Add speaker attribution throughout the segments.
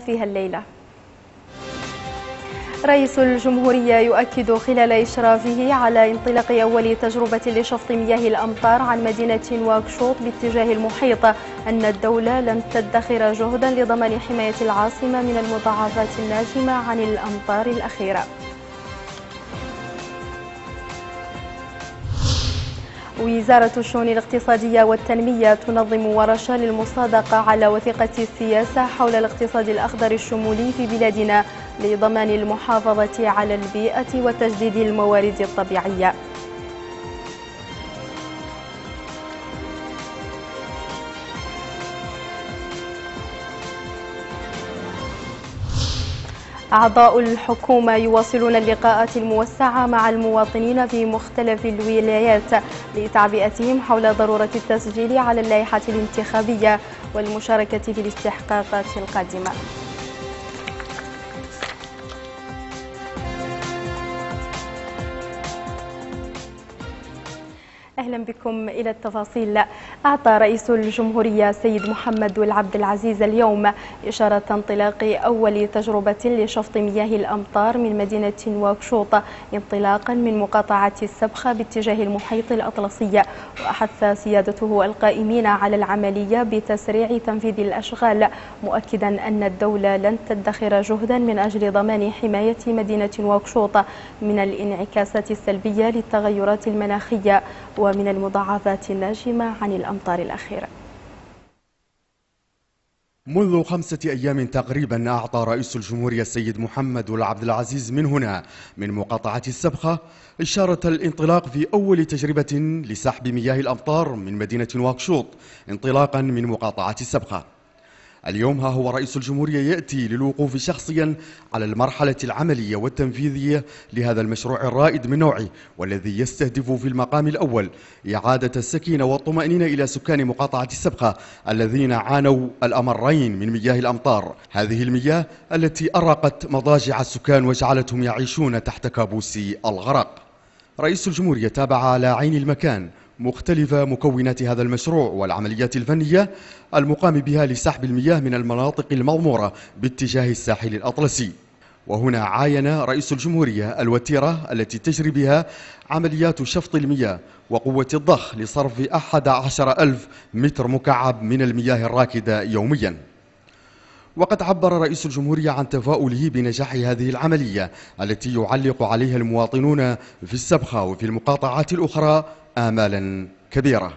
Speaker 1: فيها الليلة. رئيس الجمهورية يؤكد خلال إشرافه على انطلاق أول تجربة لشفط مياه الأمطار عن مدينة واكشوط باتجاه المحيط أن الدولة لن تدخر جهدا لضمان حماية العاصمة من المضاعفات الناجمة عن الأمطار الأخيرة. وزارة الشؤون الاقتصادية والتنمية تنظم ورشة للمصادقة على وثيقة السياسة حول الاقتصاد الأخضر الشمولي في بلادنا لضمان المحافظة على البيئة وتجديد الموارد الطبيعية. أعضاء الحكومة يواصلون اللقاءات الموسعة مع المواطنين في مختلف الولايات لتعبئتهم حول ضرورة التسجيل على اللائحة الانتخابية والمشاركة في الاستحقاقات القادمة. أهلا بكم إلى التفاصيل. أعطى رئيس الجمهورية سيد محمد العبد العزيز اليوم إشارة انطلاق أول تجربة لشفط مياه الأمطار من مدينة واكشوط انطلاقا من مقاطعة السبخة باتجاه المحيط الأطلسي. وأحث سيادته القائمين على العملية بتسريع تنفيذ الأشغال مؤكدا أن الدولة لن تدخر جهدا من أجل ضمان حماية مدينة واكشوط من الانعكاسات السلبية للتغيرات المناخية. ومن المضاعفات الناجمة عن الأمطار الأخيرة.
Speaker 2: منذ خمسة أيام تقريبا أعطى رئيس الجمهورية السيد محمد العبد العزيز من هنا من مقاطعة السبخة إشارة الانطلاق في أول تجربة لسحب مياه الأمطار من مدينة واكشوط انطلاقا من مقاطعة السبخة. اليوم ها هو رئيس الجمهورية يأتي للوقوف شخصيا على المرحلة العملية والتنفيذية لهذا المشروع الرائد من نوعه والذي يستهدف في المقام الأول إعادة السكينة والطمأنينة إلى سكان مقاطعة السبخة الذين عانوا الأمرين من مياه الأمطار. هذه المياه التي أرقت مضاجع السكان وجعلتهم يعيشون تحت كابوس الغرق. رئيس الجمهورية تابع على عين المكان مختلف مكونات هذا المشروع والعمليات الفنية المقام بها لسحب المياه من المناطق المضمورة باتجاه الساحل الأطلسي. وهنا عاين رئيس الجمهورية الوتيرة التي تجري بها عمليات شفط المياه وقوة الضخ لصرف أحد عشر ألف متر مكعب من المياه الراكدة يومياً. وقد عبر رئيس الجمهورية عن تفاؤله بنجاح هذه العملية التي يعلق عليها المواطنون في السبخة وفي المقاطعات الأخرى آمالا كبيرة.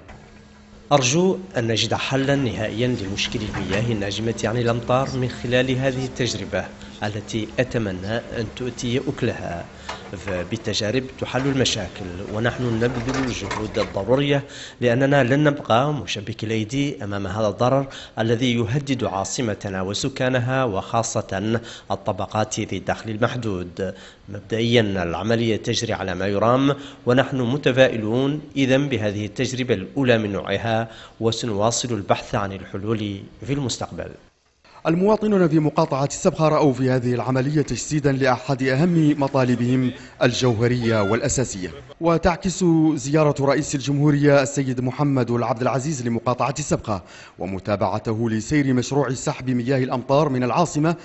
Speaker 3: أرجو أن نجد حلا نهائيا لمشكل المياه الناجمة عن الأمطار من خلال هذه التجربة التي أتمنى أن تؤتي أكلها. فبالتجارب تحل المشاكل ونحن نبذل الجهود الضرورية لأننا لن نبقى مشبك الأيدي أمام هذا الضرر الذي يهدد عاصمتنا وسكانها وخاصة الطبقات ذي الدخل المحدود. مبدئيا العملية تجري على ما يرام ونحن متفائلون إذا بهذه التجربة الأولى من نوعها وسنواصل البحث عن الحلول في المستقبل.
Speaker 2: المواطنون في مقاطعة السبخة رأوا في هذه العملية تجسيدا لأحد أهم مطالبهم الجوهرية والأساسية. وتعكس زيارة رئيس الجمهورية السيد محمد العبد العزيز لمقاطعة السبخة ومتابعته لسير مشروع سحب مياه الأمطار من العاصمة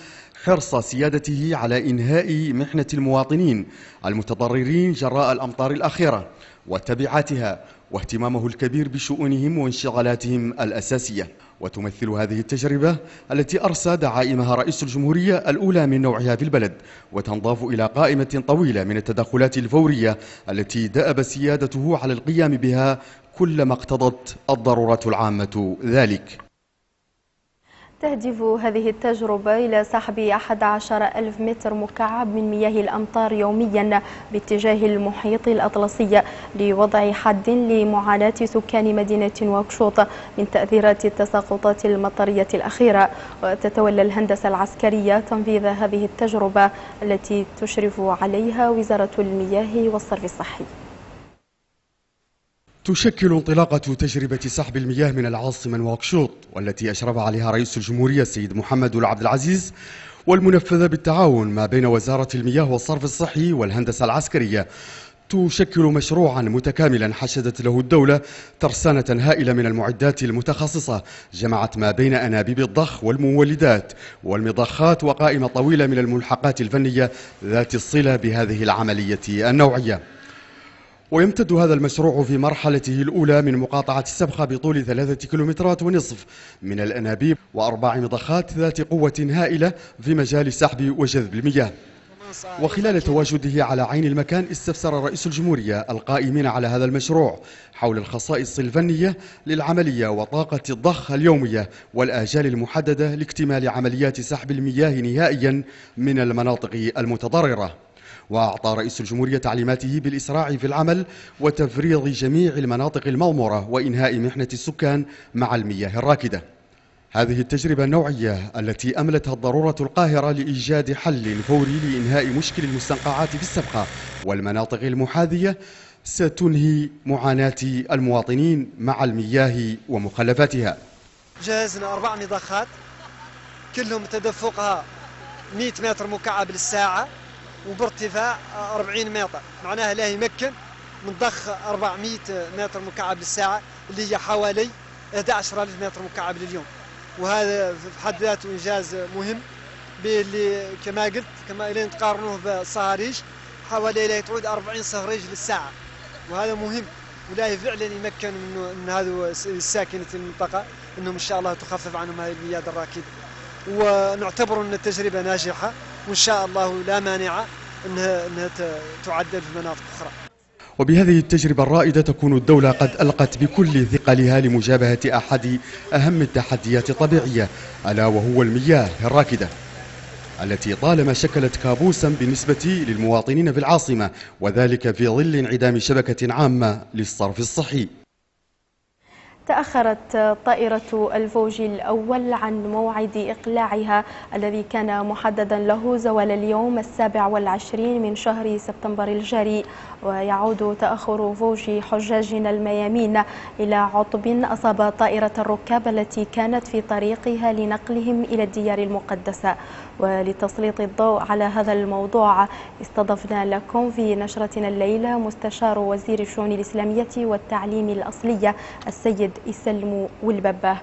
Speaker 2: حرص سيادته على إنهاء محنة المواطنين المتضررين جراء الأمطار الأخيرة وتبعاتها واهتمامه الكبير بشؤونهم وانشغالاتهم الأساسية. وتمثل هذه التجربة التي أرسى دعائمها رئيس الجمهورية الأولى من نوعها في البلد وتنضاف إلى قائمة طويلة من التدخلات الفورية التي دأب سيادته على القيام بها كلما اقتضت الضرورة العامة ذلك.
Speaker 1: تهدف هذه التجربة إلى سحب 11 ألف متر مكعب من مياه الأمطار يوميا باتجاه المحيط الأطلسي لوضع حد لمعاناة سكان مدينة واكشوط من تأثيرات التساقطات المطرية الأخيرة. وتتولى الهندسة العسكرية تنفيذ هذه التجربة التي تشرف عليها وزارة المياه والصرف الصحي.
Speaker 2: تشكل انطلاقة تجربة سحب المياه من العاصمة نواكشوط والتي أشرف عليها رئيس الجمهورية السيد محمد العبد العزيز والمنفذة بالتعاون ما بين وزارة المياه والصرف الصحي والهندسة العسكرية. تشكل مشروعا متكاملا حشدت له الدولة ترسانة هائلة من المعدات المتخصصة. جمعت ما بين أنابيب الضخ والمولدات والمضخات وقائمة طويلة من الملحقات الفنية ذات الصلة بهذه العملية النوعية. ويمتد هذا المشروع في مرحلته الأولى من مقاطعة السبخة بطول ثلاثة كيلومترات ونصف من الأنابيب وأربع مضخات ذات قوة هائلة في مجال سحب وجذب المياه. وخلال تواجده على عين المكان استفسر رئيس الجمهورية القائمين على هذا المشروع حول الخصائص الفنية للعملية وطاقة الضخ اليومية والآجال المحددة لاكتمال عمليات سحب المياه نهائيا من المناطق المتضررة. وأعطى رئيس الجمهورية تعليماته بالإسراع في العمل وتفريغ جميع المناطق المضمورة وإنهاء محنة السكان مع المياه الراكدة. هذه التجربة النوعية التي أملتها الضرورة القاهرة لإيجاد حل فوري لإنهاء مشكل المستنقعات في السبقة والمناطق المحاذية ستنهي معاناة المواطنين مع المياه ومخلفاتها.
Speaker 4: جهزنا أربع مضخات كلهم تدفقها 100 متر مكعب للساعة. وبارتفاع 40 متر. معناها لا يمكن من ضخ 400 متر مكعب للساعة اللي هي حوالي 11000 متر مكعب لليوم. وهذا في حد ذاته إنجاز مهم باللي كما قلت كما إلين تقارنوه بالصهاريج حوالي لا تعود 40 صهريج للساعة. وهذا مهم ولا فعلا يمكن ان هذا الساكنة المنطقة إنهم إن شاء الله تخفف عنهم هذه المياه الراكدة. ونعتبر إن التجربة ناجحة وإن شاء الله لا مانع انها إنها تعدل في مناطق أخرى.
Speaker 2: وبهذه التجربة الرائدة تكون الدولة قد ألقت بكل ثقلها لمجابهة أحد أهم التحديات الطبيعية ألا وهو المياه الراكدة التي طالما شكلت كابوسا بالنسبة للمواطنين في العاصمة وذلك في ظل انعدام شبكة عامة للصرف الصحي.
Speaker 1: تأخرت طائرة الفوج الأول عن موعد إقلاعها الذي كان محددا له زوال اليوم السابع والعشرين من شهر سبتمبر الجاري ويعود تأخر فوج حجاجنا الميامين إلى عطب أصاب طائرة الركاب التي كانت في طريقها لنقلهم إلى الديار المقدسة. ولتسليط الضوء على هذا الموضوع استضفنا لكم في نشرتنا الليلة مستشار وزير الشؤون الإسلامية والتعليم الأصلية السيد إسلم والببه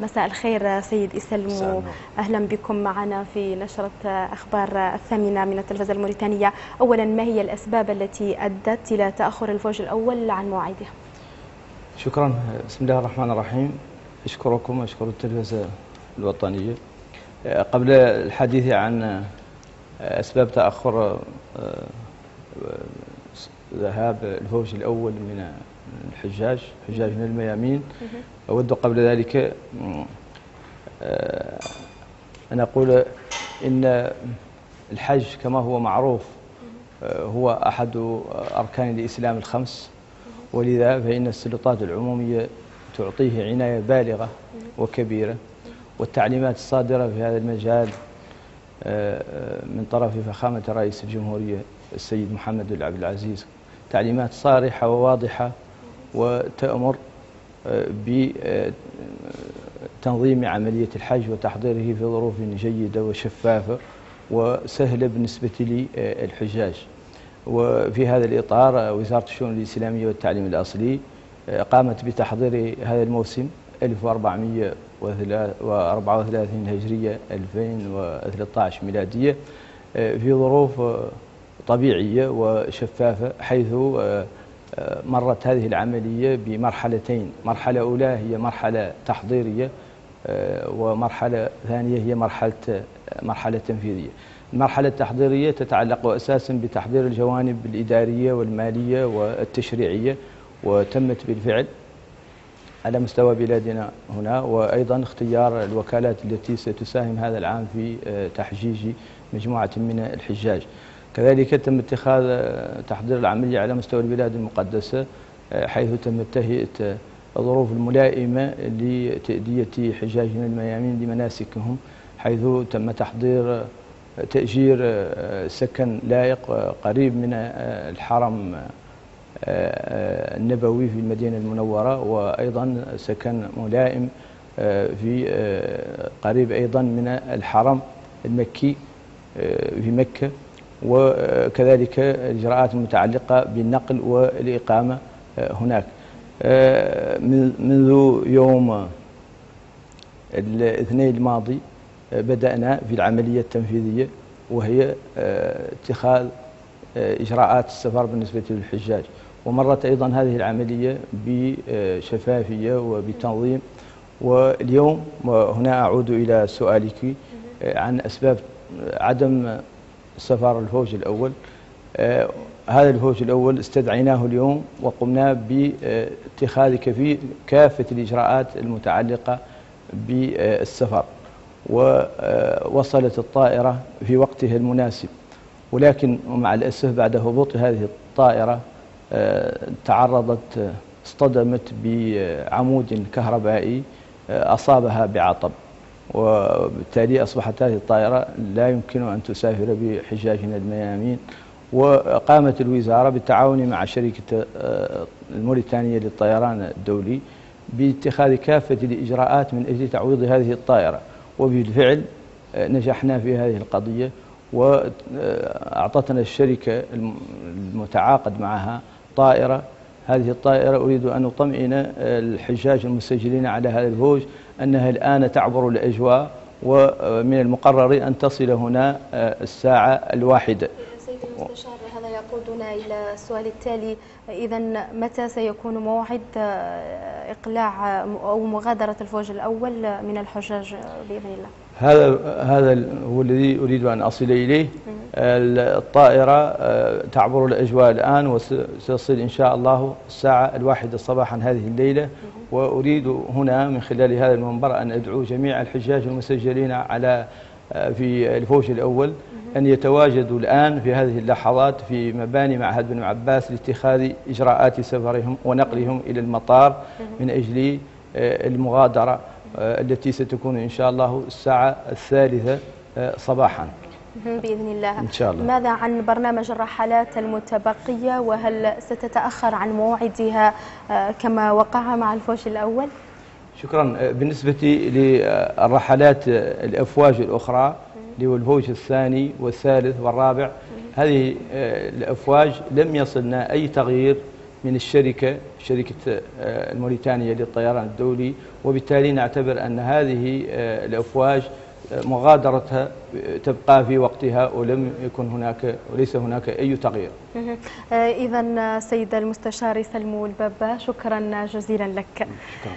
Speaker 1: مساء الخير سيد إسلم أهلا بكم معنا في نشرة أخبار الثامنة من التلفزة الموريتانية. أولا ما هي الأسباب التي أدت إلى تأخر الفوج الأول عن موعده؟
Speaker 5: شكرا. بسم الله الرحمن الرحيم. أشكركم وأشكر التلفزة الوطنية. قبل الحديث عن أسباب تأخر ذهاب الفوج الأول من الحجاج حجاج من الميامين. أود قبل ذلك أن أقول إن الحج كما هو معروف هو أحد أركان الإسلام الخمس. ولذا فإن السلطات العمومية تعطيه عناية بالغة وكبيرة. والتعليمات الصادرة في هذا المجال من طرف فخامة رئيس الجمهورية السيد محمد بن عبد العزيز. تعليمات صارحة وواضحة وتأمر بتنظيم عملية الحج وتحضيره في ظروف جيدة وشفافة وسهلة بالنسبة للحجاج وفي هذا الإطار وزارة الشؤون الإسلامية والتعليم الأصلي قامت بتحضير هذا الموسم 1434 هجرية 2013 ميلادية في ظروف طبيعية وشفافة حيث مرت هذه العملية بمرحلتين. مرحلة أولى هي مرحلة تحضيرية ومرحلة ثانية هي مرحلة مرحلة تنفيذية. المرحلة التحضيرية تتعلق أساسا بتحضير الجوانب الإدارية والمالية والتشريعية وتمت بالفعل على مستوى بلادنا هنا. وأيضا اختيار الوكالات التي ستساهم هذا العام في تحجيج مجموعة من الحجاج. كذلك تم اتخاذ تحضير العملية على مستوى البلاد المقدسة حيث تم تهيئة الظروف الملائمة لتأدية حجاجنا الميامين لمناسكهم حيث تم تحضير تأجير سكن لائق قريب من الحرم النبوي في المدينة المنورة وأيضا سكن ملائم في قريب أيضا من الحرم المكي في مكة. وكذلك الإجراءات المتعلقة بالنقل والإقامة هناك. منذ يوم الاثنين الماضي بدأنا في العملية التنفيذية وهي اتخاذ إجراءات السفر بالنسبة للحجاج. ومرت أيضا هذه العملية بشفافية وبتنظيم. واليوم هنا أعود إلى سؤالك عن أسباب عدم سفر الفوج الأول. هذا الفوج الأول استدعيناه اليوم وقمنا باتخاذ كافة الإجراءات المتعلقة بالسفر. ووصلت الطائرة في وقتها المناسب. ولكن ومع الأسف بعد هبوط هذه الطائرة تعرضت اصطدمت بعمود كهربائي أصابها بعطب. وبالتالي أصبحت هذه الطائرة لا يمكن أن تسافر بحجاجنا الميامين وقامت الوزارة بالتعاون مع شركة الموريتانية للطيران الدولي باتخاذ كافة الإجراءات من أجل تعويض هذه الطائرة. وبالفعل نجحنا في هذه القضية وأعطتنا الشركة المتعاقد معها طائرة هذه الطائرة أريد أن أطمئن الحجاج المسجلين على هذا الفوج أنها الآن تعبر الأجواء ومن المقرر أن تصل هنا الساعة الواحدة.
Speaker 1: المستشار هذا يقودنا إلى السؤال التالي. إذا متى سيكون موعد إقلاع أو مغادرة الفوج الأول من الحجاج بإذن الله؟
Speaker 5: هذا هذا هو الذي أريد أن أصل إليه. الطائرة آه، تعبر الأجواء الآن وستصل إن شاء الله الساعة الواحدة صباحا هذه الليلة. وأريد هنا من خلال هذا المنبر أن أدعو جميع الحجاج المسجلين على آه، في الفوج الأول أن يتواجدوا الآن في هذه اللحظات في مباني معهد بن عباس لاتخاذ إجراءات سفرهم ونقلهم إلى المطار من أجل آه، المغادرة. آه، التي ستكون إن شاء الله الساعة الثالثة آه، صباحا.
Speaker 1: بإذن الله. إن شاء الله. ماذا عن برنامج الرحلات المتبقية؟ وهل ستتأخر عن موعدها آه، كما وقع مع الفوج الأول؟
Speaker 5: شكرا. بالنسبة للرحلات الأفواج الأخرى الفوج الثاني والثالث والرابع هذه الأفواج لم يصلنا أي تغيير من الشركة شركة آه، الموريتانية للطيران الدولي. وبالتالي نعتبر أن هذه آه، الأفواج آه، مغادرتها تبقى في وقتها ولم يكن هناك وليس هناك أي تغيير.
Speaker 1: إذا سيد المستشار سلمو البابا شكرا جزيلا لك. شكرا.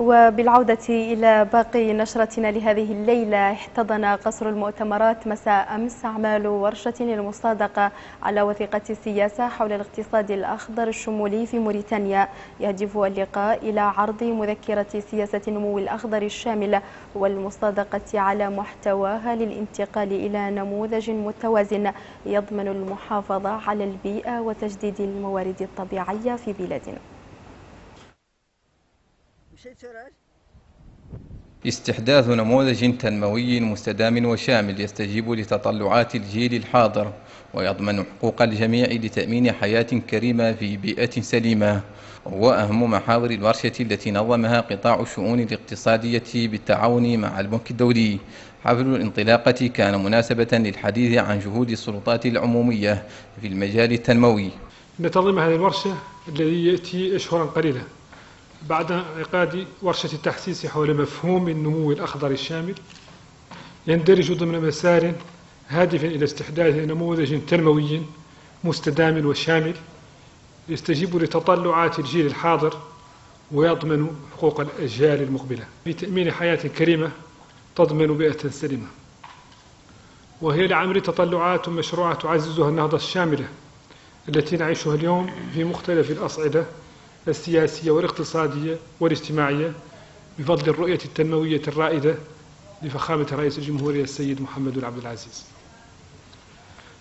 Speaker 1: وبالعودة إلى باقي نشرتنا لهذه الليلة احتضن قصر المؤتمرات مساء أمس أعمال ورشة للمصادقة على وثيقة السياسة حول الاقتصاد الأخضر الشمولي في موريتانيا. يهدف اللقاء إلى عرض مذكرة سياسة النمو الأخضر الشاملة والمصادقة على محتواها للانتقال إلى نموذج متوازن يضمن المحافظة على البيئة وتجديد الموارد الطبيعية في بلادنا.
Speaker 6: استحداث نموذج تنموي مستدام وشامل يستجيب لتطلعات الجيل الحاضر ويضمن حقوق الجميع لتأمين حياة كريمة في بيئة سليمة. هو أهم محاور الورشة التي نظمها قطاع الشؤون الاقتصادية بالتعاون مع البنك الدولي. حفل الانطلاقة كان مناسبة للحديث عن جهود السلطات العمومية في المجال التنموي.
Speaker 7: نتظم هذه الورشة الذي يأتي أشهرا قليلة بعد انعقاد ورشة التحسيس حول مفهوم النمو الأخضر الشامل يندرج ضمن مسار هادف إلى استحداث نموذج تنموي مستدام وشامل يستجيب لتطلعات الجيل الحاضر ويضمن حقوق الأجيال المقبلة. بتأمين حياة كريمة تضمن بيئة سليمة. وهي لعمل تطلعات مشروعة تعززها النهضة الشاملة التي نعيشها اليوم في مختلف الأصعدة السياسية والاقتصادية والاجتماعية بفضل الرؤية التنموية الرائدة لفخامة رئيس الجمهورية السيد محمد بن عبد العزيز.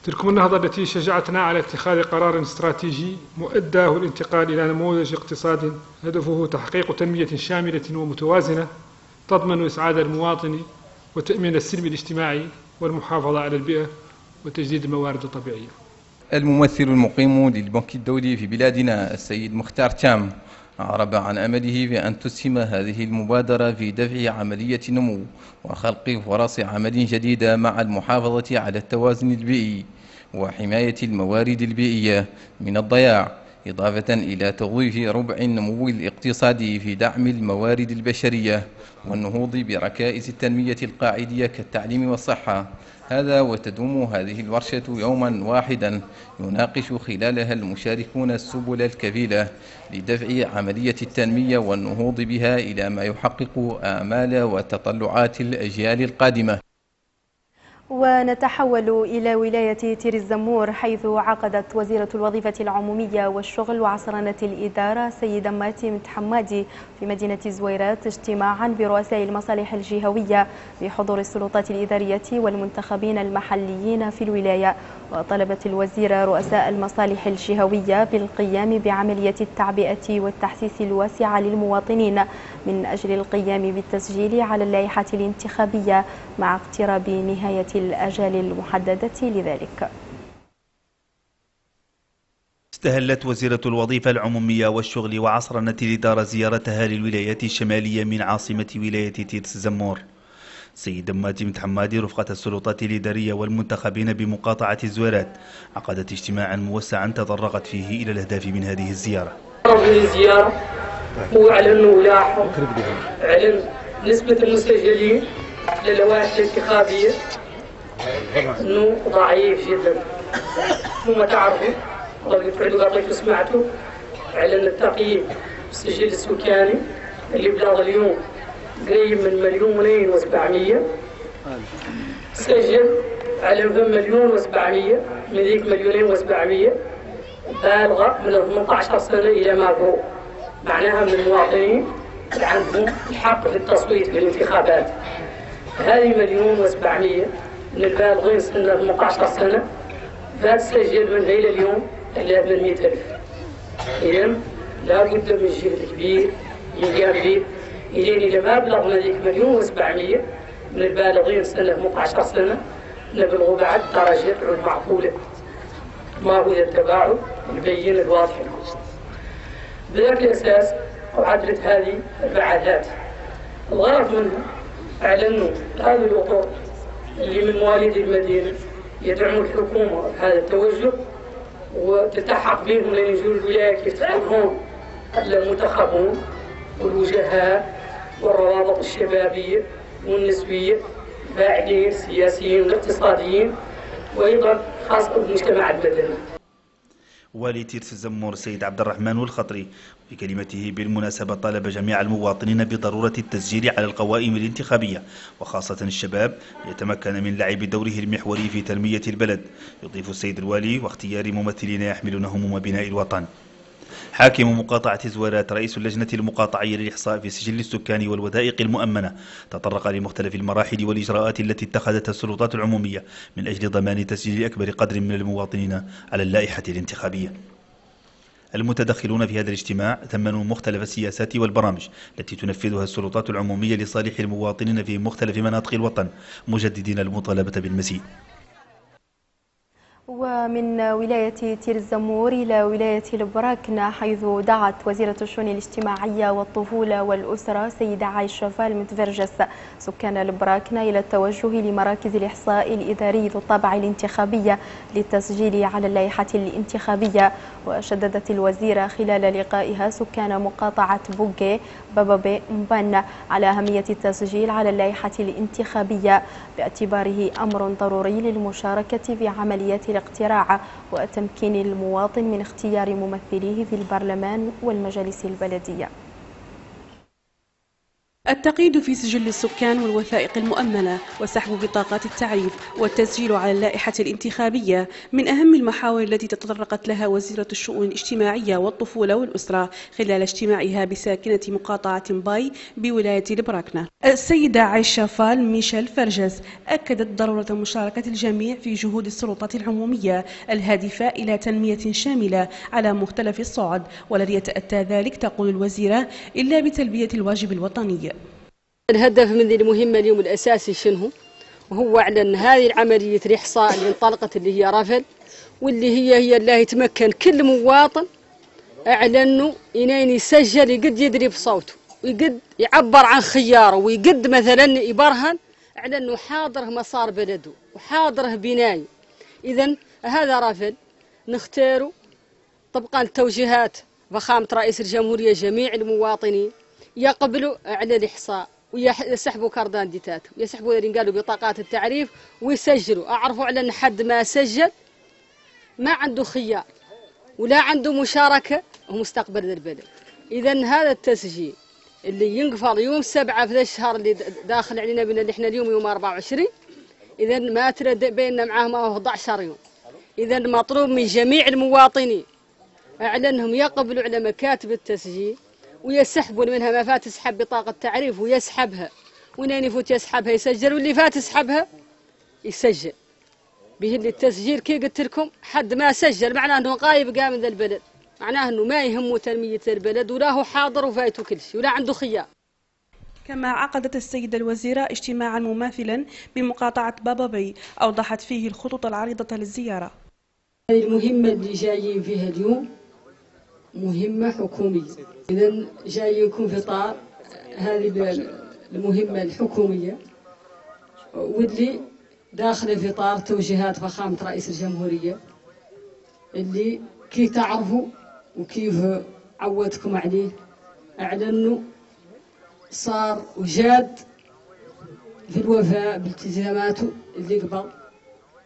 Speaker 7: تلكم النهضة التي شجعتنا على اتخاذ قرار استراتيجي مؤداه الانتقال إلى نموذج اقتصاد هدفه تحقيق تنمية شاملة ومتوازنة تضمن إسعاد المواطن وتأمين السلم الاجتماعي والمحافظة على البيئة وتجديد الموارد الطبيعية.
Speaker 6: الممثل المقيم للبنك الدولي في بلادنا السيد مختار تام أعرب عن أمله بأن تسهم هذه المبادرة في دفع عملية نمو وخلق فرص عمل جديدة مع المحافظة على التوازن البيئي وحماية الموارد البيئية من الضياع إضافة إلى توظيف ربع النمو الاقتصادي في دعم الموارد البشرية والنهوض بركائز التنمية القاعدية كالتعليم والصحة هذا وتدوم هذه الورشة يوما واحدا يناقش خلالها المشاركون السبل الكفيلة لدفع عملية التنمية والنهوض بها إلى ما يحقق آمال وتطلعات الأجيال القادمة.
Speaker 1: ونتحول إلى ولاية تير الزمور حيث عقدت وزيرة الوظيفة العمومية والشغل وعصرنة الإدارة سيدة ماتم حمادي في مدينة زويرات اجتماعا برؤساء المصالح الجهوية بحضور السلطات الإدارية والمنتخبين المحليين في الولاية. وطلبت الوزيرة رؤساء المصالح الجهوية بالقيام بعملية التعبئة والتحسيس الواسعة للمواطنين من أجل القيام بالتسجيل على اللائحة الانتخابية مع اقتراب نهاية الأجال المحددة لذلك.
Speaker 8: استهلت وزيرة الوظيفة العمومية والشغل وعصرنة الإدارة زيارتها للولايات الشمالية من عاصمة ولاية تيرس زمور سيد ماتم حمادي رفقة السلطات الإدارية والمنتخبين بمقاطعة الزويرات عقدت اجتماعا موسعا تطرقت فيه إلى الأهداف من هذه الزيارة.
Speaker 9: الزيارة أنه لاحظ على نسبة المسجلين للوائح الانتخابية. أنه ضعيف جدا. ثم تعرفوا يفعل لطيف سمعتوا على التقييم السجل السكاني اللي بلغ اليوم. قريب من مليونين وسبعمية. سجل على مليون وسبعمية من ذيك مليونين وسبعمية. بالغة من 18 سنة إلى ما فوق. معناها من المواطنين اللي عندهم الحق في التصويت في الانتخابات هذه مليون وسبعمية من البالغين سن 18 سنة. فات سجل من إلى اليوم إلا 800 ألف. إذا لا بد من جهد كبير يقام به إلين إلى ما بلغنا ذيك مليون وسبعمية من البالغين سنة 18 سنة نبلغوا بعد درجة المعقولة. ما هو التباعد البين الواضح بذلك الأساس وعدلت هذه البعثات الغرض منها أعلنوا هذه الأطر اللي من مواليد المدينة يدعموا الحكومة بهذا التوجه وتتحق بهم الولاية كيف تكون المنتخبون والوجهاء والروابط الشبابية والنسبية الفاعلين السياسيين والاقتصاديين وأيضا خاصة المجتمع المدني.
Speaker 8: والي الزمور السيد عبد الرحمن والخطري في كلمته بالمناسبة طالب جميع المواطنين بضرورة التسجيل على القوائم الانتخابية وخاصة الشباب ليتمكن من لعب دوره المحوري في تنمية البلد. يضيف السيد الوالي واختيار ممثلين يحملون هموم بناء الوطن. حاكم مقاطعة زويرات رئيس اللجنة المقاطعية للإحصاء في سجل السكان والوثائق المؤمنة. تطرق لمختلف المراحل والإجراءات التي اتخذتها السلطات العمومية من أجل ضمان تسجيل أكبر قدر من المواطنين على اللائحة الانتخابية. المتدخلون في هذا الاجتماع ثمنوا مختلف السياسات والبرامج التي تنفذها السلطات العمومية لصالح المواطنين في مختلف مناطق الوطن مجددين المطالبة بالمزيد
Speaker 1: ومن ولاية تير الزمور إلى ولاية البراكنة حيث دعت وزيرة الشؤون الاجتماعية والطفولة والأسرة سيدة عايشة فالمتفرجس سكان البراكنة إلى التوجه لمراكز الإحصاء الإداري ذو الطابع الانتخابية للتسجيل على اللائحة الانتخابية وشددت الوزيرة خلال لقائها سكان مقاطعة بوغي بابابي مبان على أهمية التسجيل على اللائحة الانتخابية. باعتباره أمر ضروري للمشاركة في عملية الاقتراع وتمكين المواطن من اختيار ممثليه في البرلمان والمجالس البلدية.
Speaker 10: التقييد في سجل السكان والوثائق المؤمنة وسحب بطاقات التعريف والتسجيل على اللائحة الانتخابية من أهم المحاور التي تطرقت لها وزيرة الشؤون الاجتماعية والطفولة والأسرة خلال اجتماعها بساكنة مقاطعة باي بولاية البراكنة السيدة عائشة فال ميشيل فرجس أكدت ضرورة مشاركة الجميع في جهود السلطات العمومية الهادفة إلى تنمية شاملة على مختلف الصعد ولن يتأتى ذلك تقول الوزيرة إلا بتلبية الواجب الوطني.
Speaker 11: الهدف من المهمة اليوم الأساسي شنو؟ وهو على أن هذه العملية الإحصاء اللي انطلقت اللي هي رفل واللي هي هي اللي يتمكن كل مواطن أعلنوا انين يسجل يقد يدري بصوته ويقد يعبر عن خياره ويقد مثلا يبرهن على أنه حاضره مسار بلده وحاضره بناي. اذا هذا رفض نختاروا طبقا التوجيهات فخامة رئيس الجمهورية جميع المواطنين يقبلوا على الإحصاء. ويسحبوا كاردان ديتات ويسحبوا اللي قالوا بطاقات التعريف ويسجلوا. أعرفوا على أن حد ما سجل ما عنده خيار ولا عنده مشاركة ومستقبل البلد. إذا هذا التسجيل اللي ينقفل يوم سبعة في الشهر اللي داخل علينا بنا اللي إحنا اليوم يوم 24 إذا ما ترد بيننا معاه ما هو 11 يوم. إذا مطلوب من جميع المواطنين على أنهم يقبلوا على مكاتب التسجيل. ويسحبون منها ما فات يسحب بطاقة تعريف ويسحبها. وين يفوت يسحبها؟ يسجل؟ واللي فات يسحبها يسجل. به اللي التسجيل كي قلت لكم حد ما سجل معناه إنه غايب قام من البلد. معناه إنه ما يهمه تنمية البلد ولا هو حاضر وفايته كل شيء ولا عنده خيار.
Speaker 10: كما عقدت السيدة الوزيرة اجتماعا مماثلا بمقاطعة بابا بي أوضحت فيه الخطوط العريضة للزيارة.
Speaker 11: المهمة اللي جايين فيها اليوم مهمة حكومية. إذا جايكم في إطار هذه المهمة الحكومية. واللي داخلة في إطار توجيهات فخامة رئيس الجمهورية اللي كي تعرفوا وكيف عودتكم عليه أعلنوا صار وجاد في الوفاء بالتزاماته اللي قبل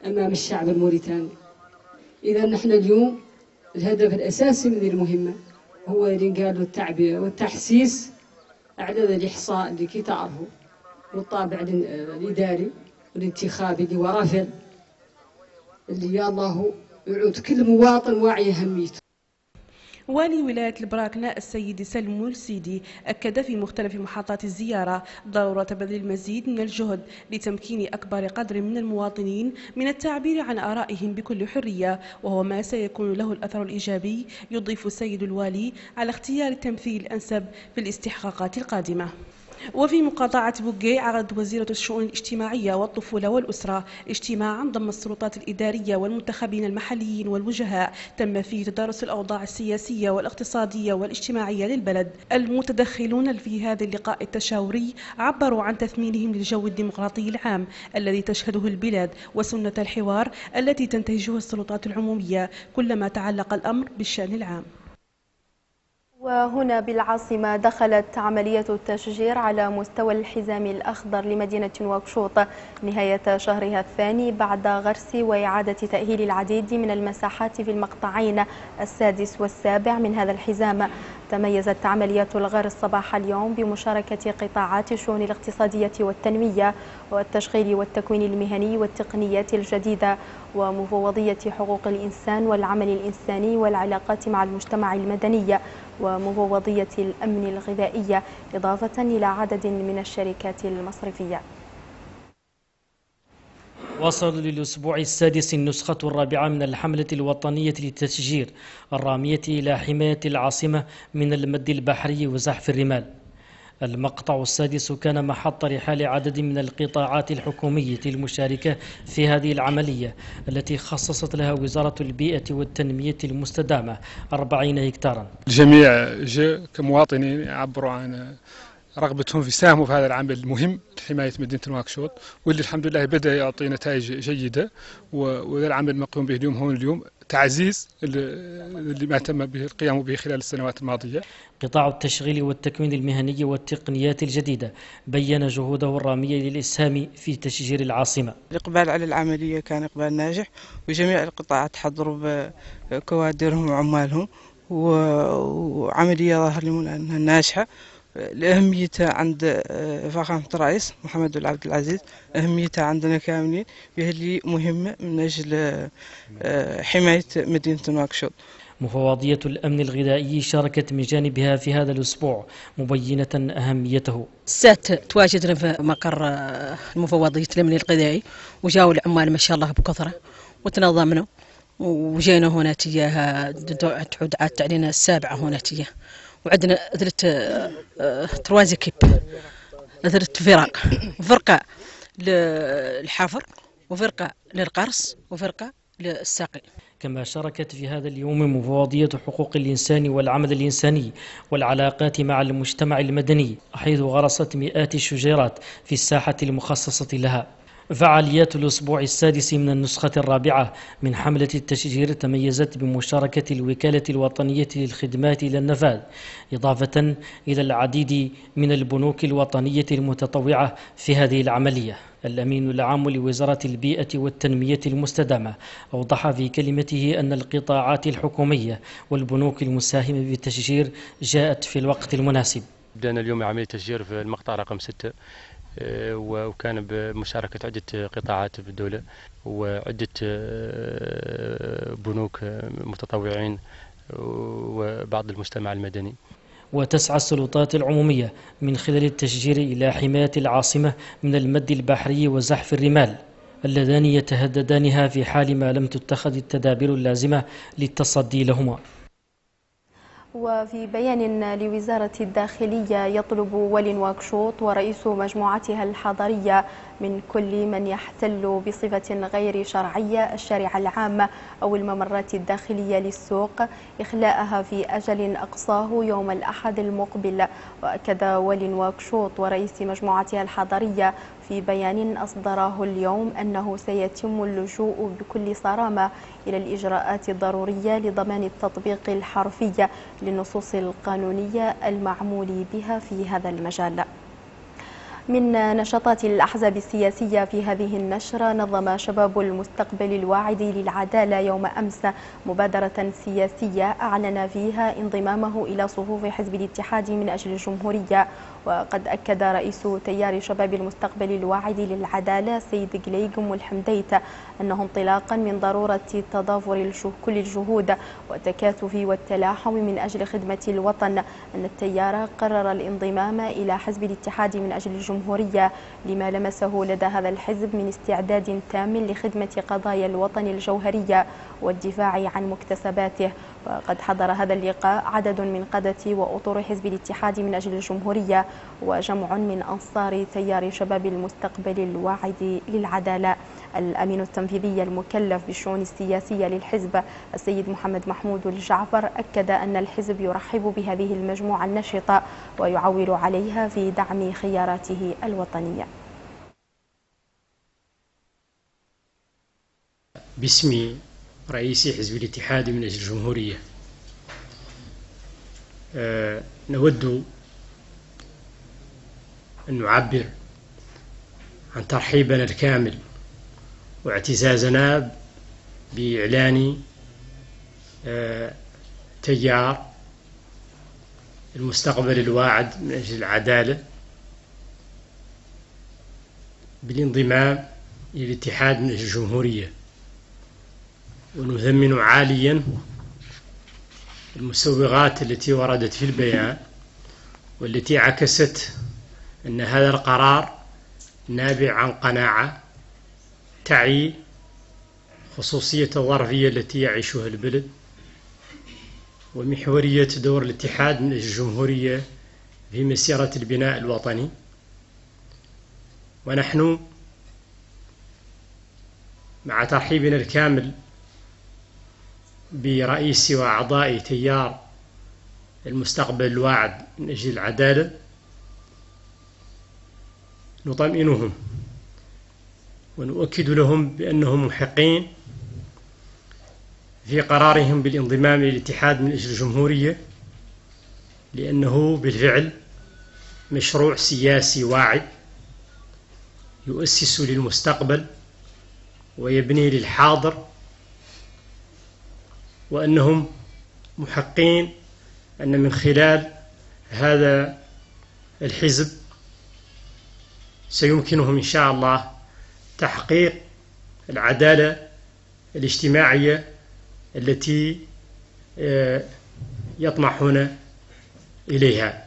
Speaker 11: أمام الشعب الموريتاني. إذا نحن اليوم الهدف الأساسي من المهمة هو اللي قالوا التعبئة والتحسيس أعداد الإحصاء اللي كي تعرفوا والطابع الإداري والانتخابي اللي وراه اللي الله يعود كل مواطن واعي أهميته.
Speaker 10: والي ولاية البراكنة السيد سلم السيدي أكد في مختلف محطات الزيارة ضرورة بذل المزيد من الجهد لتمكين أكبر قدر من المواطنين من التعبير عن آرائهم بكل حرية وهو ما سيكون له الأثر الإيجابي يضيف السيد الوالي على اختيار التمثيل الأنسب في الاستحقاقات القادمة. وفي مقاطعة بوغي عقدت وزيرة الشؤون الاجتماعية والطفولة والأسرة اجتماعا ضم السلطات الإدارية والمنتخبين المحليين والوجهاء. تم فيه تدارس الأوضاع السياسية والاقتصادية والاجتماعية للبلد. المتدخلون في هذا اللقاء التشاوري عبروا عن تثمينهم للجو الديمقراطي العام الذي تشهده البلاد وسنة الحوار التي تنتهجها السلطات العمومية كلما تعلق الأمر بالشأن العام.
Speaker 1: وهنا بالعاصمة دخلت عملية التشجير على مستوى الحزام الأخضر لمدينة واكشوط نهاية شهرها الثاني بعد غرس وإعادة تأهيل العديد من المساحات في المقطعين السادس والسابع من هذا الحزام. تميزت عملية الغرس صباح اليوم بمشاركة قطاعات الشؤون الاقتصادية والتنمية والتشغيل والتكوين المهني والتقنيات الجديدة ومفوضية حقوق الإنسان والعمل الإنساني والعلاقات مع المجتمع المدني. ومفوضية الأمن الغذائية إضافة إلى عدد من الشركات المصرفية.
Speaker 12: وصل للأسبوع السادس النسخة الرابعة من الحملة الوطنية للتشجير الرامية إلى حماية العاصمة من المد البحري وزحف الرمال. المقطع السادس كان محط رحال عدد من القطاعات الحكومية المشاركة في هذه العملية التي خصصت لها وزارة البيئة والتنمية المستدامة 40 هكتارا.
Speaker 7: الجميع كمواطنين يعبروا عن رغبتهم في ساهموا في هذا العمل المهم لحماية مدينة نواكشوط واللي الحمد لله بدأ يعطي نتائج جيدة. وهذا العمل المقوم به اليوم هون اليوم تعزيز اللي ما تم به القيام به خلال السنوات الماضية.
Speaker 12: قطاع التشغيل والتكوين المهني والتقنيات الجديدة بين جهوده الرامية للإسهام في تشجير العاصمة.
Speaker 13: الإقبال على العملية كان إقبال ناجح وجميع القطاعات حضروا بكوادرهم وعمالهم وعملية ظهر لي أنها ناجحة. لأهميتها عند آه، فخامة الرئيس محمد العبد العزيز أهميتها عندنا كاملين اللي مهمة من أجل آه، حماية مدينة نواكشوط.
Speaker 12: مفوضية الأمن الغذائي شاركت من جانبها في هذا الأسبوع مبينة أهميته.
Speaker 14: سات تواجدنا في مقر آه، مفوضية الأمن الغذائي وجاوا العمال ما شاء الله بكثرة وتنظمنا وجينا هنا تياها تعود عاد علينا السابعة هنا تياه وعندنا ثلاث آه، تروازي كيب ثلاث فرق فرقة للحفر وفرقة للقرص وفرقة للساقي.
Speaker 12: كما شاركت في هذا اليوم مفوضية حقوق الإنسان والعمل الإنساني والعلاقات مع المجتمع المدني حيث غرست مئات الشجيرات في الساحة المخصصة لها. فعاليات الأسبوع السادس من النسخة الرابعة من حملة التشجير تميزت بمشاركة الوكالة الوطنية للخدمات إلى النفاذ إضافة إلى العديد من البنوك الوطنية المتطوعة في هذه العملية. الأمين العام لوزارة البيئة والتنمية المستدامة أوضح في كلمته أن القطاعات الحكومية والبنوك المساهمة بالتشجير جاءت في الوقت المناسب.
Speaker 15: بدأنا اليوم عملية تشجير في المقطع رقم ستة. آه، وكان بمشاركة عدة قطاعات بالدولة وعدة آه، بنوك متطوعين وبعض المجتمع المدني.
Speaker 12: وتسعى السلطات العمومية من خلال التشجير إلى حماية العاصمة من المد البحري وزحف الرمال اللذان يتهددانها في حال ما لم تتخذ التدابير اللازمة للتصدي لهما.
Speaker 1: وفي بيان لوزارة الداخلية يطلب ولي واكشوط ورئيس مجموعتها الحضرية من كل من يحتل بصفة غير شرعية الشارع العام أو الممرات الداخلية للسوق إخلاءها في أجل أقصاه يوم الأحد المقبل. وأكد ولي واكشوط ورئيس مجموعتها الحضرية في بيان أصدره اليوم أنه سيتم اللجوء بكل صرامة إلى الإجراءات الضرورية لضمان التطبيق الحرفي للنصوص القانونية المعمول بها في هذا المجال. من نشاطات الأحزاب السياسية في هذه النشرة نظم شباب المستقبل الواعد للعدالة يوم أمس مبادرة سياسية أعلن فيها انضمامه إلى صفوف حزب الاتحاد من أجل الجمهورية. وقد أكد رئيس تيار شباب المستقبل الواعد للعدالة سيد قليقم الحمديت أنه انطلاقا من ضرورة تضافر كل الجهود والتكاتف والتلاحم من أجل خدمة الوطن. أن التيار قرر الانضمام إلى حزب الاتحاد من أجل الجمهورية لما لمسه لدى هذا الحزب من استعداد تام لخدمة قضايا الوطن الجوهرية والدفاع عن مكتسباته. وقد حضر هذا اللقاء عدد من قادة وأطر حزب الاتحاد من أجل الجمهورية وجمع من أنصار تيار شباب المستقبل الواعد للعدالة. الأمين التنفيذي المكلف بالشؤون السياسية للحزب السيد محمد محمود الجعفر أكد أن الحزب يرحب بهذه المجموعة النشطة ويعول عليها في دعم خياراته الوطنية.
Speaker 16: باسم رئيس حزب الاتحاد من أجل الجمهورية. أه نود أن نعبر عن ترحيبنا الكامل واعتزازنا بإعلان أه تيار المستقبل الواعد من أجل العدالة بالانضمام الاتحاد من أجل الجمهورية. ونثمن عاليا المسوغات التي وردت في البيان والتي عكست أن هذا القرار نابع عن قناعة تعي خصوصية الظرفية التي يعيشها البلد ومحورية دور الاتحاد من الجمهورية في مسيرة البناء الوطني. ونحن مع ترحيبنا الكامل برئيس وأعضاء تيار المستقبل الواعد من أجل العدالة. نطمئنهم ونؤكد لهم بأنهم محقين في قرارهم بالانضمام للاتحاد من أجل الجمهورية لأنه بالفعل مشروع سياسي واعد يؤسس للمستقبل ويبني للحاضر وأنهم محقين أن من خلال هذا الحزب سيمكنهم إن شاء الله تحقيق العدالة الاجتماعية التي يطمحون إليها.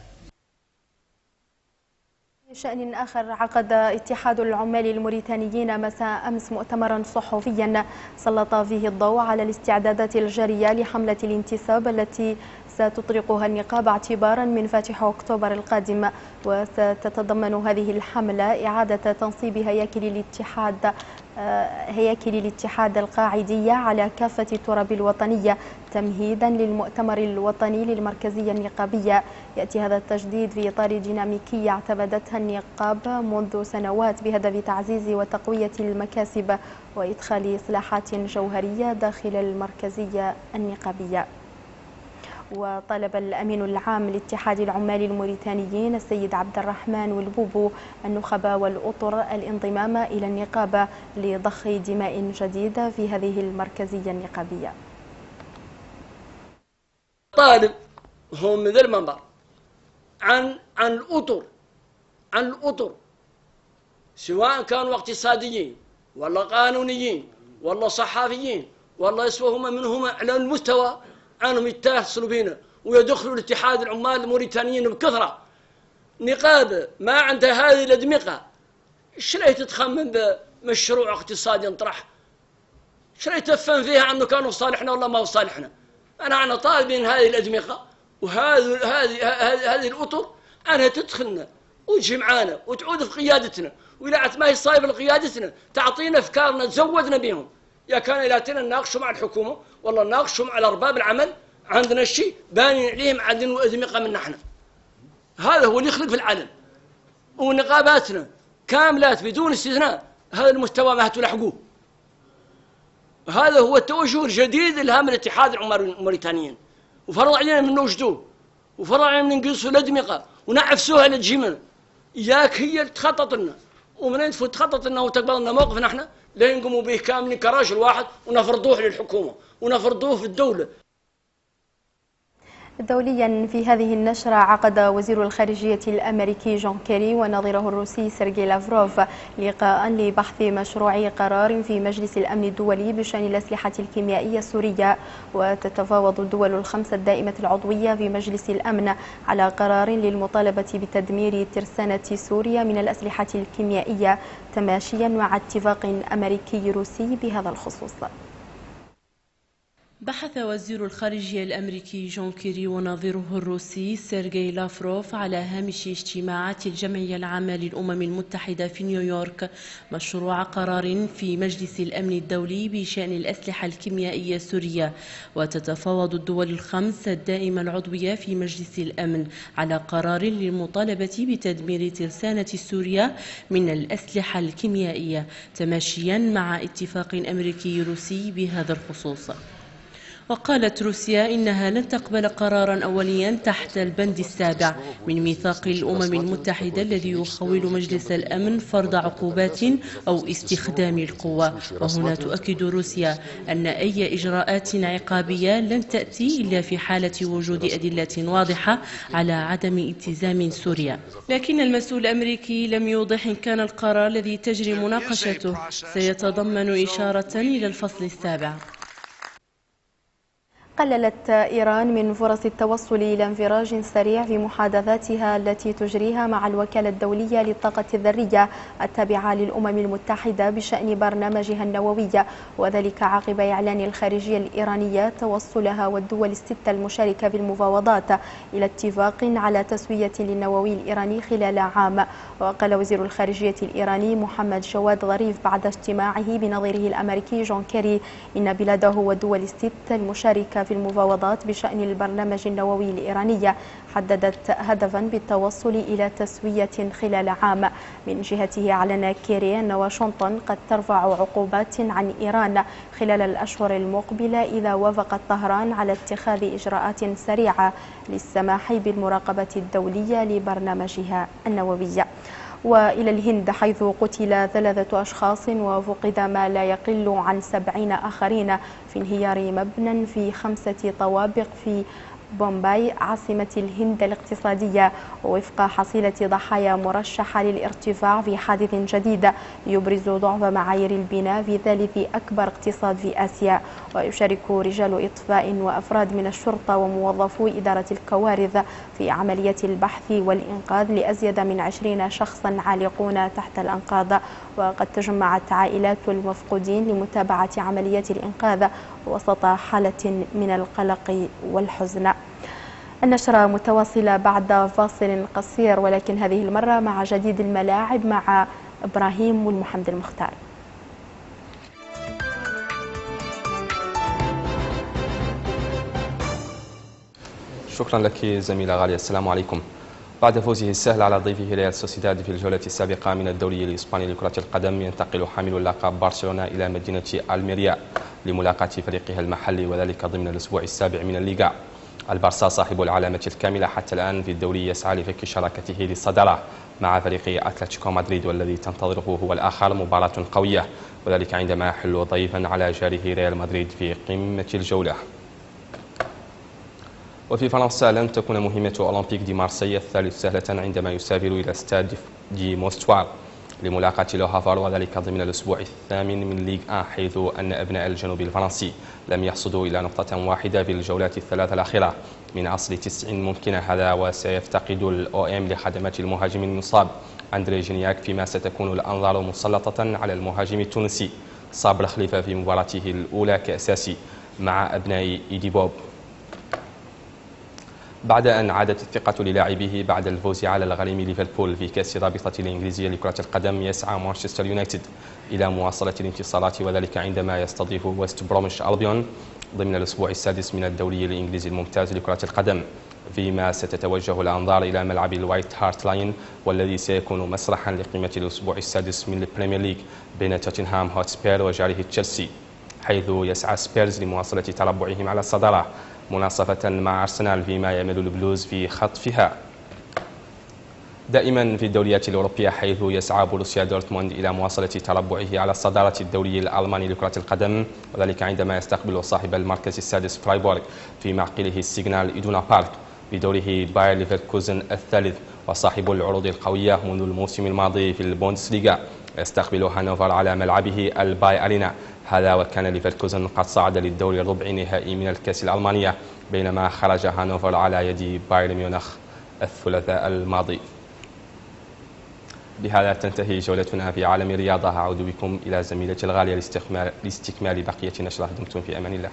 Speaker 1: شأن آخر عقد اتحاد العمال الموريتانيين مساء أمس مؤتمرا صحفيا سلط فيه الضوء على الاستعدادات الجارية لحملة الانتساب التي ستطرقها النقابة اعتبارا من فاتح أكتوبر القادم وستتضمن هذه الحملة إعادة تنصيب هياكل الاتحاد هياكل الاتحاد القاعدية على كافة التراب الوطنية تمهيدا للمؤتمر الوطني للمركزية النقابية. يأتي هذا التجديد في إطار ديناميكية اعتمدتها النقاب منذ سنوات بهدف تعزيز وتقوية المكاسب وإدخال إصلاحات جوهرية داخل المركزية النقابية. وطلب الأمين العام لاتحاد العمال الموريتانيين السيد عبد الرحمن والبوبو النخب والأطر الانضمام إلى النقابة لضخ دماء جديدة في هذه المركزية النقابية.
Speaker 17: طالب هو من ذا المنبر. عن عن الأطر. عن الأطر. سواء كانوا اقتصاديين ولا قانونيين ولا صحافيين ولا يسوهما منهما على المستوى عنهم يتصلوا بينا ويدخلوا الاتحاد العمال الموريتانيين بكثرة. نقابة ما عندها هذه الأدمغة شري تتخمن بمشروع اقتصادي انطرح؟ شري تفهم فيها أنه كانوا صالحنا ولا ما هو صالحنا؟ أنا أنا طالبين هذه الأدمغة وهذه هذه هذه الأطر أنها تدخلنا وتجي معانا وتعود في قيادتنا وإذا ما هي صايبة لقيادتنا تعطينا أفكارنا تزودنا بهم. يا كان إلى نناقشوا مع الحكومة والله نناقشوا مع الأرباب العمل عندنا شيء باني عليهم عدن وأدمقة من نحن. هذا هو اللي يخلق في العالم ونقاباتنا كاملات بدون استثناء هذا المستوى ما تلحقوه هذا هو التوجه الجديد لهم الاتحاد الموريتانيين. وفرض علينا من نوجدوه. وفرض علينا من نقصوا الأدمقة ونعفسوها للجمل إياك هي اللي تخطط لنا. ومن تخطط لنا وتقبل لنا موقف نحن؟ لا ينقموا به كامل كراجل واحد ونفرضوه للحكومة ونفرضوه في الدولة.
Speaker 1: دوليا في هذه النشرة عقد وزير الخارجية الأمريكي جون كيري ونظيره الروسي سيرجي لافروف لقاء لبحث مشروع قرار في مجلس الأمن الدولي بشأن الأسلحة الكيميائية السورية. وتتفاوض الدول الخمسة الدائمة العضوية في مجلس الأمن على قرار للمطالبة بتدمير ترسانة سوريا من الأسلحة الكيميائية تماشيا مع اتفاق أمريكي روسي بهذا الخصوص.
Speaker 18: بحث وزير الخارجية الأمريكي جون كيري ونظيره الروسي سيرجي لافروف على هامش اجتماعات الجمعية العامة للأمم المتحدة في نيويورك مشروع قرار في مجلس الأمن الدولي بشأن الأسلحة الكيميائية السورية. وتتفاوض الدول الخمس الدائمة العضوية في مجلس الأمن على قرار للمطالبة بتدمير ترسانة سوريا من الأسلحة الكيميائية تماشيا مع اتفاق أمريكي روسي بهذا الخصوص. وقالت روسيا إنها لن تقبل قرارا أوليا تحت البند السابع من ميثاق الأمم المتحدة الذي يخول مجلس الأمن فرض عقوبات أو استخدام القوة. وهنا تؤكد روسيا أن أي إجراءات عقابية لن تأتي إلا في حالة وجود أدلة واضحة على عدم التزام سوريا. لكن المسؤول الأمريكي لم يوضح إن كان القرار الذي تجري مناقشته سيتضمن إشارة إلى الفصل السابع.
Speaker 1: قللت إيران من فرص التوصل إلى انفراج سريع في محادثاتها التي تجريها مع الوكالة الدولية للطاقة الذرية التابعة للأمم المتحدة بشأن برنامجها النووي. وذلك عقب إعلان الخارجية الإيرانية توصلها والدول الستة المشاركة في المفاوضات إلى اتفاق على تسوية للنووي الإيراني خلال عام. وقال وزير الخارجية الإيراني محمد جواد ظريف بعد اجتماعه بنظيره الأمريكي جون كيري إن بلاده والدول الست المشاركة في المفاوضات بشأن البرنامج النووي الإيراني حددت هدفا بالتوصل إلى تسوية خلال عام. من جهته أعلن كيري أن واشنطن قد ترفع عقوبات عن إيران خلال الأشهر المقبلة إذا وافقت طهران على اتخاذ إجراءات سريعة للسماح بالمراقبة الدولية لبرنامجها النووي. وإلى الهند حيث قتل ثلاثة أشخاص وفقد ما لا يقل عن سبعين آخرين في انهيار مبنى في خمسة طوابق في بومباي عاصمة الهند الاقتصادية. ووفق حصيلة ضحايا مرشحة للارتفاع في حادث جديد يبرز ضعف معايير البناء في ثالث أكبر اقتصاد في آسيا. ويشارك رجال إطفاء وأفراد من الشرطة وموظفو إدارة الكوارث في عملية البحث والإنقاذ لأزيد من عشرين شخصا عالقون تحت الأنقاض. وقد تجمعت عائلات المفقودين لمتابعة عملية الإنقاذ وسط حالة من القلق والحزن. النشرة متواصلة بعد فاصل قصير ولكن هذه المرة مع جديد الملاعب مع إبراهيم والمحمد المختار.
Speaker 19: شكرا لك زميلة غالية. السلام عليكم. بعد فوزه السهل على ضيفه ريال سوسيداد في الجولة السابقة من الدوري الإسباني لكرة القدم ينتقل حامل اللقب برشلونة إلى مدينة ألميريا لملاقاة فريقها المحلي وذلك ضمن الأسبوع السابع من الليغا. البارسا صاحب العلامة الكاملة حتى الآن في الدوري يسعى لفك شراكته للصدارة مع فريق أتلتيكو مدريد والذي تنتظره هو الآخر مباراة قوية وذلك عندما يحل ضيفا على جاره ريال مدريد في قمة الجولة. وفي فرنسا لن تكون مهمة أولمبيك دي مارسي الثالث سهلة عندما يسافر إلى استاد دي موستوار لملاقاة لو هافار وذلك ضمن الأسبوع الثامن من ليغ 1 حيث أن أبناء الجنوب الفرنسي لم يحصدوا إلا نقطة واحدة في الجولات الثلاث الأخيرة من أصل تسع ممكنة هذا وسيفتقد ال OM لخدمات المهاجم المصاب أندري جينياك فيما ستكون الأنظار مسلطة على المهاجم التونسي. صابر خليفة في مباراته الأولى كأساسي مع أبناء إيدي بوب. بعد أن عادت الثقة للاعبيه بعد الفوز على الغريم ليفربول في كأس رابطة الإنجليزية لكرة القدم يسعى مانشستر يونايتد إلى مواصلة الانتصارات وذلك عندما يستضيف ويست برومش ألبيون ضمن الأسبوع السادس من الدوري الإنجليزي الممتاز لكرة القدم فيما ستتوجه الأنظار إلى ملعب الوايت هارت لاين والذي سيكون مسرحا لقمة الأسبوع السادس من البريمير ليج بين توتنهام هوتسبير وجاره تشيلسي حيث يسعى سبيرز لمواصلة تربعهم على الصدارة. مناصفة مع أرسنال فيما يأمل البلوز في خطفها. دائما في الدوريات الأوروبية حيث يسعى بروسيا دورتموند إلى مواصلة تربعه على صدارة الدوري الألماني لكرة القدم وذلك عندما يستقبل صاحب المركز السادس فرايبورغ في معقله السيجنال إيدونا بارك بدوره باير ليفركوزن الثالث وصاحب العروض القوية منذ الموسم الماضي في البوندسليغا. يستقبل هانوفر على ملعبه الباي أرينا. هذا وكان ليفركوزن قد صعد للدور الربع النهائي من الكأس الألمانية بينما خرج هانوفر على يد بايرن ميونخ الثلاثاء الماضي. بهذا تنتهي جولتنا في عالم الرياضة أعود بكم إلى زميلتي الغالية لاستكمال بقية نشرة دمتم في أمان الله.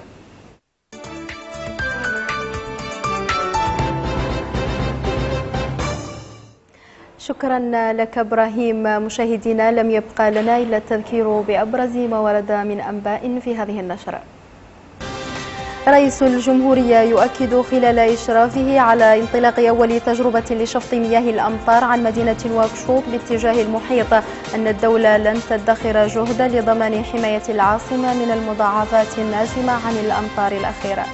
Speaker 1: شكرا لك إبراهيم مشاهدينا لم يبقى لنا إلا التذكير بأبرز ما ورد من أنباء في هذه النشرة. رئيس الجمهورية يؤكد خلال إشرافه على انطلاق أول تجربة لشفط مياه الأمطار عن مدينة واكشوط باتجاه المحيط أن الدولة لن تدخر جهدا لضمان حماية العاصمة من المضاعفات الناجمة عن الأمطار الأخيرة.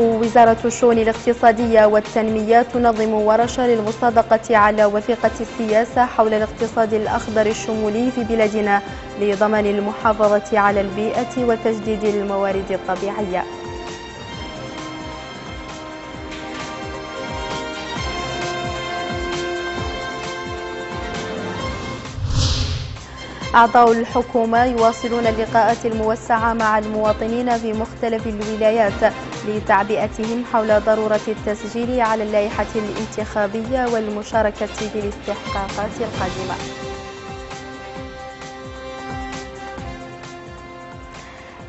Speaker 1: وزارة الشؤون الاقتصادية والتنمية تنظم ورشة للمصادقة على وثيقة السياسة حول الاقتصاد الأخضر الشمولي في بلادنا لضمان المحافظة على البيئة وتجديد الموارد الطبيعية. أعضاء الحكومة يواصلون اللقاءات الموسعة مع المواطنين في مختلف الولايات لتعبئتهم حول ضرورة التسجيل على اللائحة الانتخابية والمشاركة في الاستحقاقات القادمة.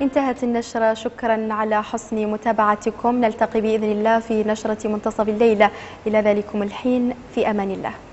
Speaker 1: انتهت النشرة. شكرا على حسن متابعتكم. نلتقي بإذن الله في نشرة منتصف الليلة إلى ذلكم الحين. في أمان الله.